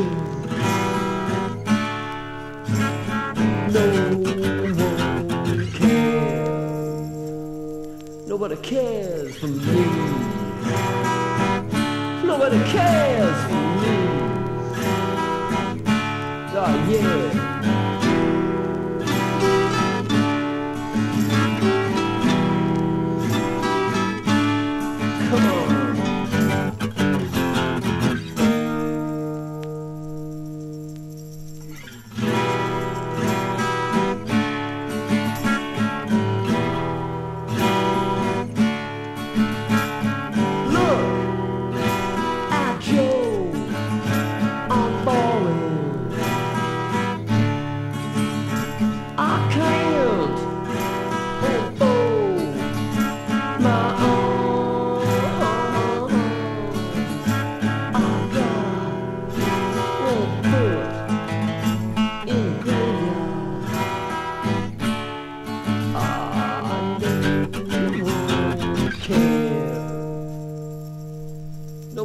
a. No one cares. Nobody cares for me. Nobody cares for me. Oh yeah.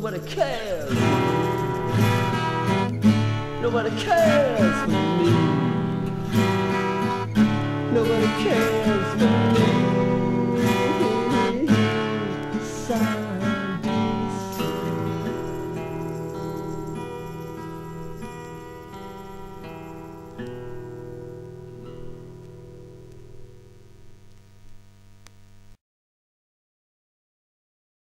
Nobody cares. Nobody cares for me. Nobody cares for me.